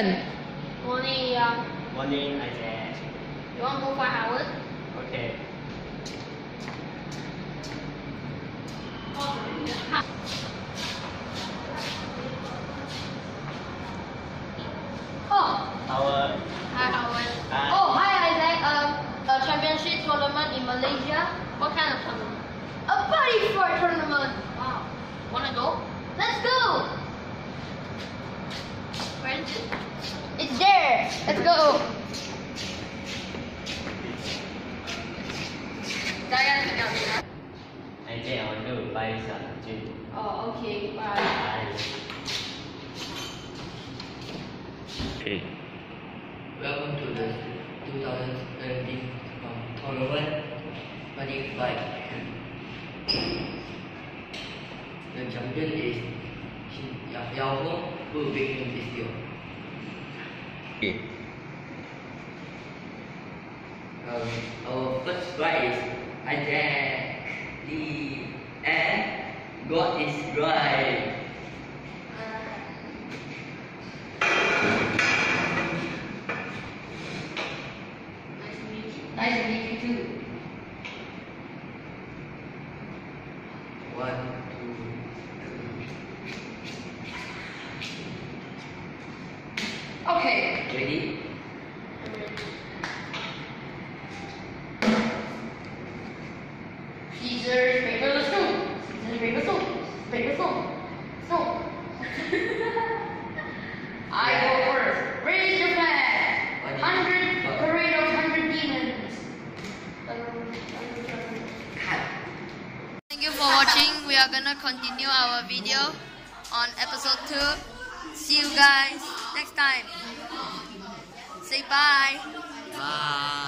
Morning, Young. Morning, Isaac. You want to go find Howard? Okay. Oh, Howard. hi Howard. Hi. Oh, hi Isaac. Um, a championship tournament in Malaysia. What kind of tournament? A body sport tournament. Wow. Wanna go? Let's go. Where is it? Let's go. Diana can help me now. I think I want to buy something. Oh, ờ, okay. Bye. Bye. Okay. Welcome to the 2017 tournament. Money fight. The champion is Yao Hong, who became this year. Okay. Um, our first prize is Isaac Lee and God is right. Nice to meet you too. One, two, Okay. Ready? Thank you for watching. We are gonna continue our video on episode two. See you guys next time. Say bye. Bye.